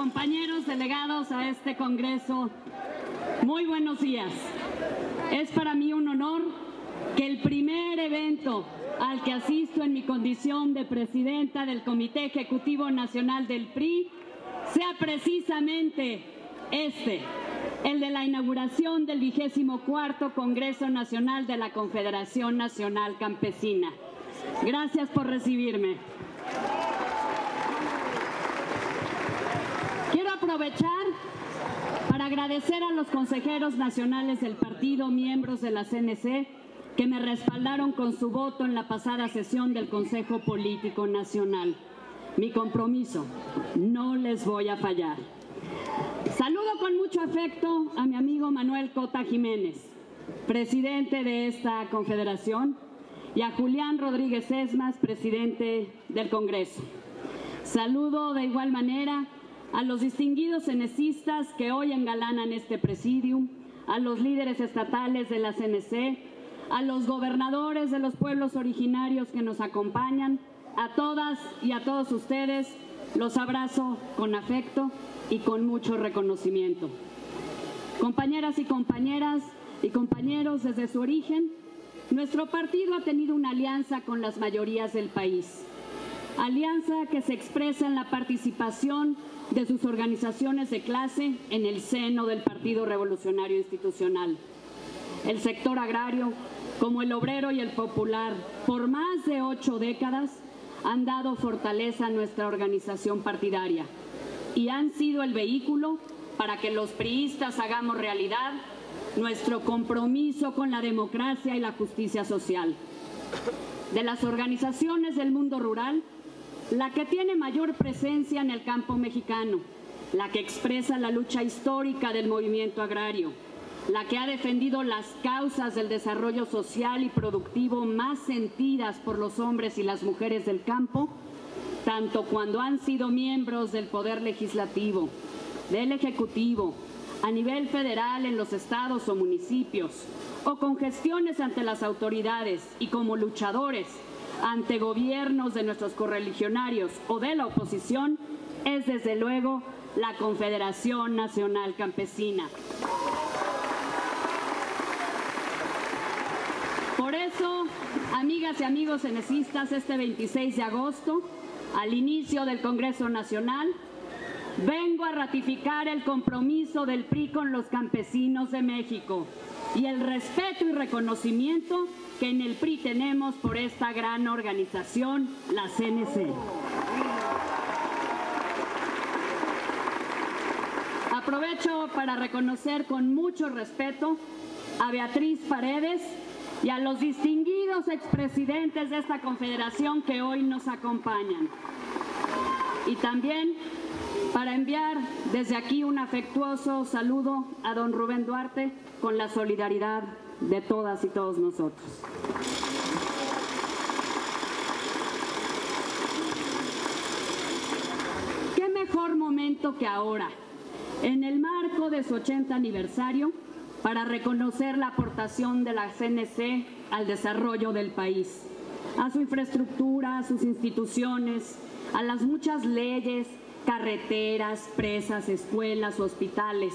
compañeros delegados a este Congreso, muy buenos días. Es para mí un honor que el primer evento al que asisto en mi condición de presidenta del Comité Ejecutivo Nacional del PRI sea precisamente este, el de la inauguración del vigésimo cuarto Congreso Nacional de la Confederación Nacional Campesina. Gracias por recibirme. Aprovechar para agradecer a los consejeros nacionales del partido, miembros de la CNC, que me respaldaron con su voto en la pasada sesión del Consejo Político Nacional. Mi compromiso, no les voy a fallar. Saludo con mucho afecto a mi amigo Manuel Cota Jiménez, presidente de esta confederación, y a Julián Rodríguez Esmas, presidente del Congreso. Saludo de igual manera a los distinguidos cenecistas que hoy engalanan este presidium, a los líderes estatales de la CNC, a los gobernadores de los pueblos originarios que nos acompañan, a todas y a todos ustedes los abrazo con afecto y con mucho reconocimiento. Compañeras y compañeras y compañeros desde su origen, nuestro partido ha tenido una alianza con las mayorías del país. Alianza que se expresa en la participación de sus organizaciones de clase en el seno del Partido Revolucionario Institucional. El sector agrario, como el obrero y el popular, por más de ocho décadas, han dado fortaleza a nuestra organización partidaria y han sido el vehículo para que los priistas hagamos realidad nuestro compromiso con la democracia y la justicia social. De las organizaciones del mundo rural, la que tiene mayor presencia en el campo mexicano, la que expresa la lucha histórica del movimiento agrario, la que ha defendido las causas del desarrollo social y productivo más sentidas por los hombres y las mujeres del campo, tanto cuando han sido miembros del Poder Legislativo, del Ejecutivo, a nivel federal en los estados o municipios, o con gestiones ante las autoridades y como luchadores ante gobiernos de nuestros correligionarios o de la oposición, es desde luego la Confederación Nacional Campesina. Por eso, amigas y amigos cenecistas, este 26 de agosto, al inicio del Congreso Nacional, vengo a ratificar el compromiso del PRI con los campesinos de México y el respeto y reconocimiento que en el PRI tenemos por esta gran organización, la CNC. Aprovecho para reconocer con mucho respeto a Beatriz Paredes y a los distinguidos expresidentes de esta confederación que hoy nos acompañan. Y también para enviar desde aquí un afectuoso saludo a don Rubén Duarte con la solidaridad de todas y todos nosotros. ¿Qué mejor momento que ahora, en el marco de su 80 aniversario, para reconocer la aportación de la CNC al desarrollo del país, a su infraestructura, a sus instituciones, a las muchas leyes, carreteras, presas, escuelas, hospitales,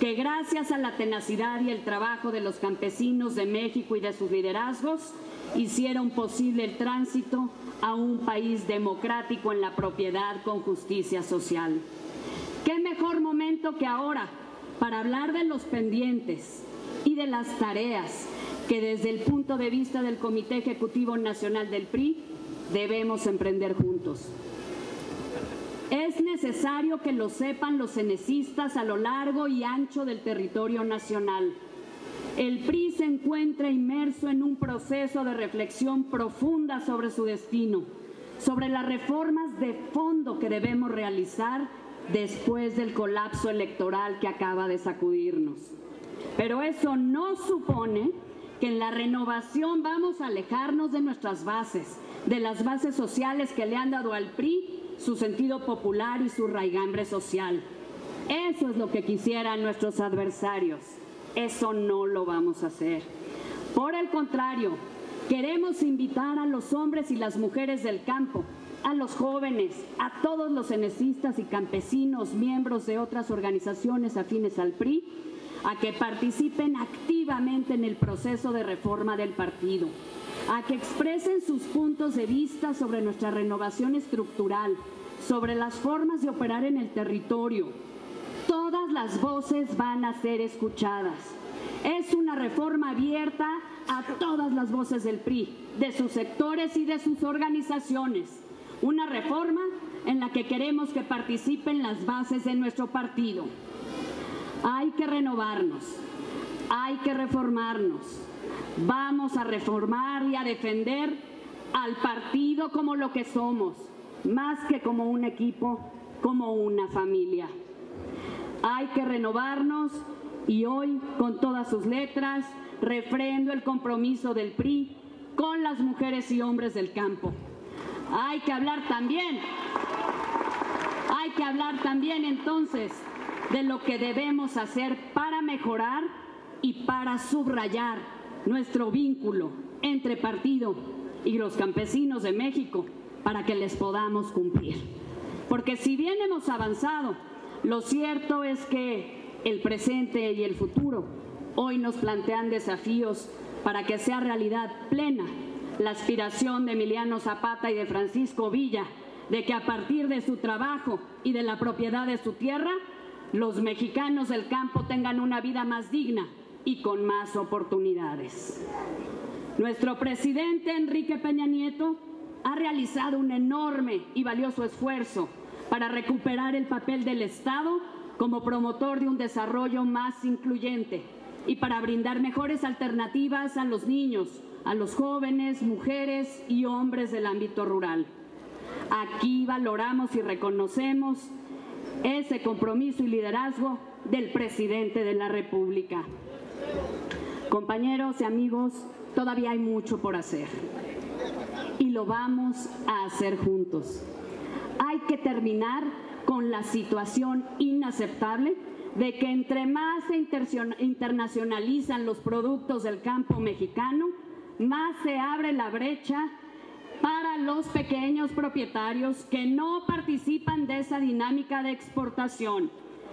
que gracias a la tenacidad y el trabajo de los campesinos de México y de sus liderazgos hicieron posible el tránsito a un país democrático en la propiedad con justicia social. ¿Qué mejor momento que ahora para hablar de los pendientes y de las tareas que desde el punto de vista del Comité Ejecutivo Nacional del PRI debemos emprender juntos? Es necesario que lo sepan los cenecistas a lo largo y ancho del territorio nacional. El PRI se encuentra inmerso en un proceso de reflexión profunda sobre su destino, sobre las reformas de fondo que debemos realizar después del colapso electoral que acaba de sacudirnos. Pero eso no supone que en la renovación vamos a alejarnos de nuestras bases, de las bases sociales que le han dado al PRI su sentido popular y su raigambre social. Eso es lo que quisieran nuestros adversarios. Eso no lo vamos a hacer. Por el contrario, queremos invitar a los hombres y las mujeres del campo a los jóvenes, a todos los cenecistas y campesinos, miembros de otras organizaciones afines al PRI, a que participen activamente en el proceso de reforma del partido, a que expresen sus puntos de vista sobre nuestra renovación estructural, sobre las formas de operar en el territorio. Todas las voces van a ser escuchadas. Es una reforma abierta a todas las voces del PRI, de sus sectores y de sus organizaciones. Una reforma en la que queremos que participen las bases de nuestro partido. Hay que renovarnos, hay que reformarnos. Vamos a reformar y a defender al partido como lo que somos, más que como un equipo, como una familia. Hay que renovarnos y hoy, con todas sus letras, refrendo el compromiso del PRI con las mujeres y hombres del campo. Hay que hablar también, hay que hablar también entonces de lo que debemos hacer para mejorar y para subrayar nuestro vínculo entre partido y los campesinos de México para que les podamos cumplir. Porque si bien hemos avanzado, lo cierto es que el presente y el futuro hoy nos plantean desafíos para que sea realidad plena la aspiración de Emiliano Zapata y de Francisco Villa de que a partir de su trabajo y de la propiedad de su tierra, los mexicanos del campo tengan una vida más digna y con más oportunidades. Nuestro presidente Enrique Peña Nieto ha realizado un enorme y valioso esfuerzo para recuperar el papel del Estado como promotor de un desarrollo más incluyente y para brindar mejores alternativas a los niños, a los jóvenes, mujeres y hombres del ámbito rural. Aquí valoramos y reconocemos ese compromiso y liderazgo del presidente de la República. Compañeros y amigos, todavía hay mucho por hacer y lo vamos a hacer juntos. Hay que terminar con la situación inaceptable de que entre más se internacionalizan los productos del campo mexicano, más se abre la brecha para los pequeños propietarios que no participan de esa dinámica de exportación.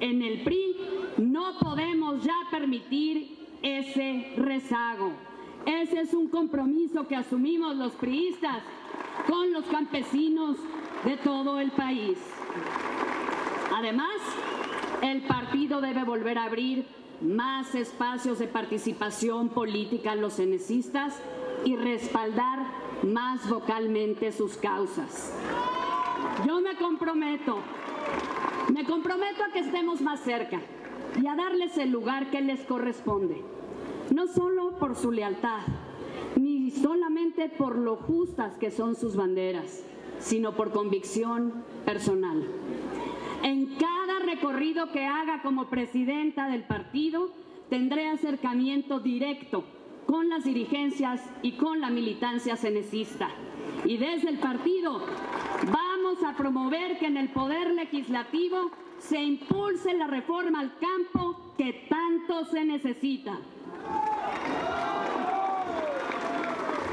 En el PRI no podemos ya permitir ese rezago. Ese es un compromiso que asumimos los priistas con los campesinos de todo el país. Además, el partido debe volver a abrir más espacios de participación política a los cenecistas y respaldar más vocalmente sus causas. Yo me comprometo, me comprometo a que estemos más cerca y a darles el lugar que les corresponde, no solo por su lealtad, ni solamente por lo justas que son sus banderas, sino por convicción personal. En cada recorrido que haga como presidenta del partido, tendré acercamiento directo con las dirigencias y con la militancia cenecista. Y desde el partido a promover que en el Poder Legislativo se impulse la reforma al campo que tanto se necesita.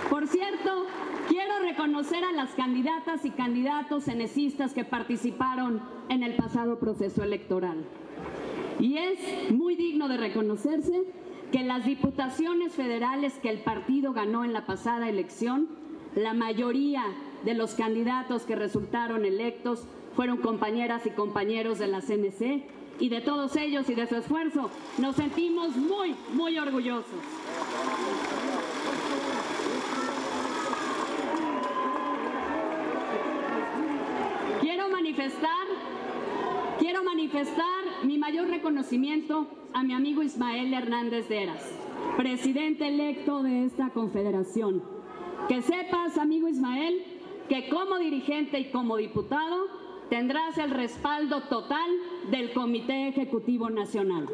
Por cierto, quiero reconocer a las candidatas y candidatos cenecistas que participaron en el pasado proceso electoral. Y es muy digno de reconocerse que las diputaciones federales que el partido ganó en la pasada elección, la mayoría de los candidatos que resultaron electos fueron compañeras y compañeros de la CNC y de todos ellos y de su esfuerzo nos sentimos muy, muy orgullosos. Quiero manifestar, quiero manifestar mi mayor reconocimiento a mi amigo Ismael Hernández de Eras, presidente electo de esta confederación. Que sepas, amigo Ismael, que como dirigente y como diputado tendrás el respaldo total del Comité Ejecutivo Nacional.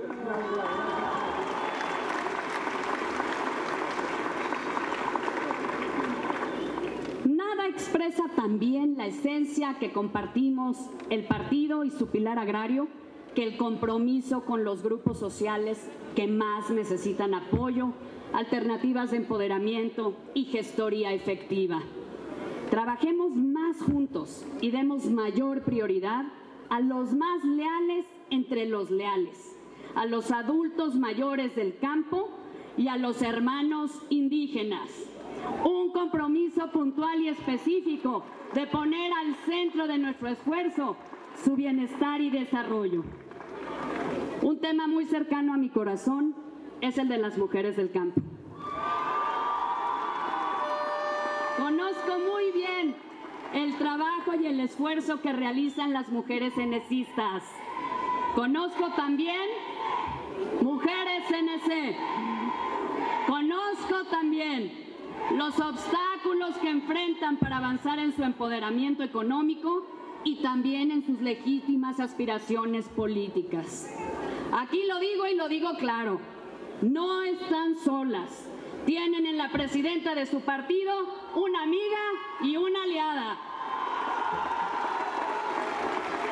Nada expresa también la esencia que compartimos el partido y su pilar agrario que el compromiso con los grupos sociales que más necesitan apoyo, alternativas de empoderamiento y gestoría efectiva. Trabajemos más juntos y demos mayor prioridad a los más leales entre los leales, a los adultos mayores del campo y a los hermanos indígenas. Un compromiso puntual y específico de poner al centro de nuestro esfuerzo su bienestar y desarrollo. Un tema muy cercano a mi corazón es el de las mujeres del campo. Muy bien el trabajo y el esfuerzo que realizan las mujeres cenecistas. Conozco también mujeres CNC. Conozco también los obstáculos que enfrentan para avanzar en su empoderamiento económico y también en sus legítimas aspiraciones políticas. Aquí lo digo y lo digo claro, no están solas. Tienen en la presidenta de su partido una amiga y una aliada.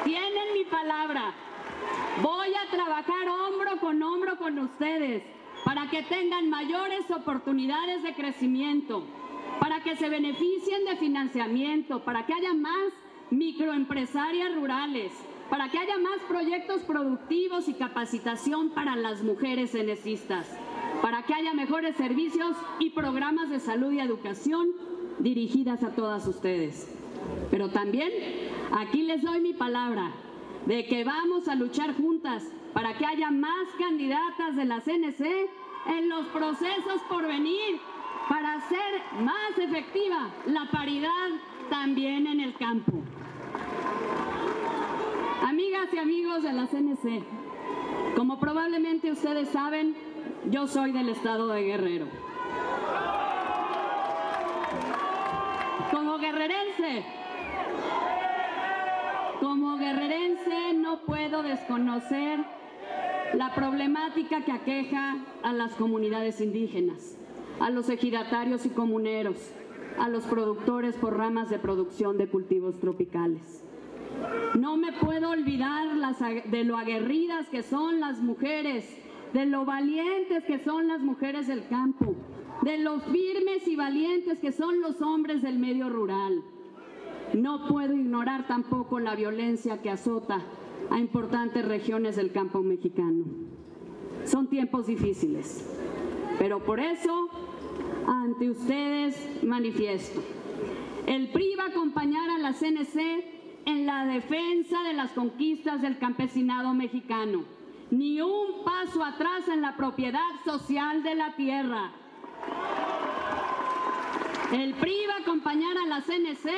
Tienen mi palabra. Voy a trabajar hombro con hombro con ustedes para que tengan mayores oportunidades de crecimiento, para que se beneficien de financiamiento, para que haya más microempresarias rurales, para que haya más proyectos productivos y capacitación para las mujeres cenecistas, para que haya mejores servicios y programas de salud y educación dirigidas a todas ustedes. Pero también aquí les doy mi palabra de que vamos a luchar juntas para que haya más candidatas de la CNC en los procesos por venir, para hacer más efectiva la paridad también en el campo. Amigas y amigos de la CNC, como probablemente ustedes saben, yo soy del estado de Guerrero. Como guerrerense, como guerrerense no puedo desconocer la problemática que aqueja a las comunidades indígenas, a los ejidatarios y comuneros, a los productores por ramas de producción de cultivos tropicales. No me puedo olvidar de lo aguerridas que son las mujeres, de lo valientes que son las mujeres del campo, de lo firmes y valientes que son los hombres del medio rural. No puedo ignorar tampoco la violencia que azota a importantes regiones del campo mexicano. Son tiempos difíciles, pero por eso ante ustedes manifiesto. El PRI va a acompañar a la CNC en la defensa de las conquistas del campesinado mexicano, ni un paso atrás en la propiedad social de la tierra. El PRI va a acompañar a la CNC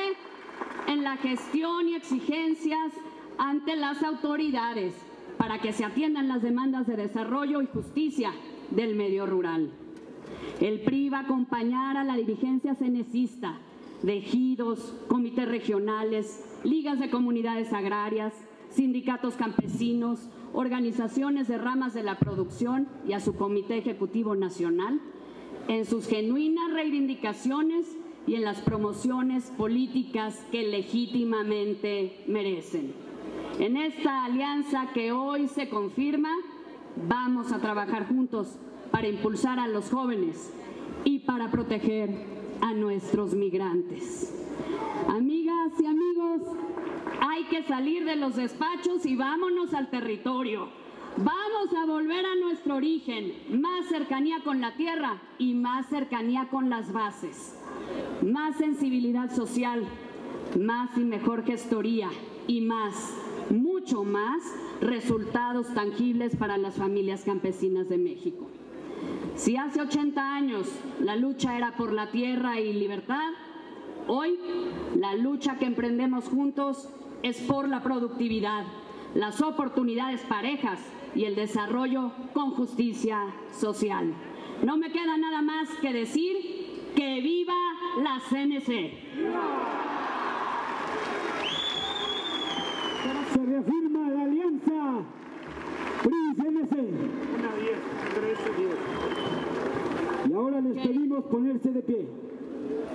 en la gestión y exigencias ante las autoridades para que se atiendan las demandas de desarrollo y justicia del medio rural. El PRI va a acompañar a la dirigencia cenecista de comités regionales, ligas de comunidades agrarias, sindicatos campesinos, organizaciones de ramas de la producción y a su Comité Ejecutivo Nacional en sus genuinas reivindicaciones y en las promociones políticas que legítimamente merecen. En esta alianza que hoy se confirma, vamos a trabajar juntos para impulsar a los jóvenes y para proteger a nuestros migrantes. Amigas y amigos, que salir de los despachos y vámonos al territorio. Vamos a volver a nuestro origen, más cercanía con la tierra y más cercanía con las bases. Más sensibilidad social, más y mejor gestoría y más, mucho más, resultados tangibles para las familias campesinas de México. Si hace 80 años la lucha era por la tierra y libertad, hoy la lucha que emprendemos juntos es por la productividad, las oportunidades parejas y el desarrollo con justicia social. No me queda nada más que decir que viva la CNC. Se reafirma la alianza PRI-CNC. Una 10, 13, 10. Y ahora les pedimos ponerse de pie.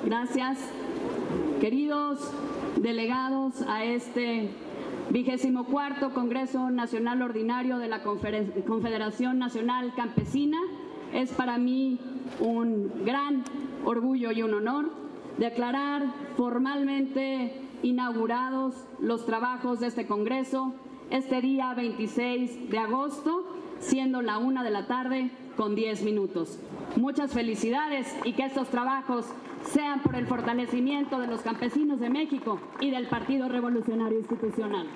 Gracias. Queridos delegados a este vigésimo cuarto Congreso Nacional Ordinario de la Confederación Nacional Campesina, es para mí un gran orgullo y un honor declarar formalmente inaugurados los trabajos de este Congreso este día 26 de agosto, siendo la una de la tarde con 10 minutos. Muchas felicidades y que estos trabajos sean por el fortalecimiento de los campesinos de México y del Partido Revolucionario Institucional.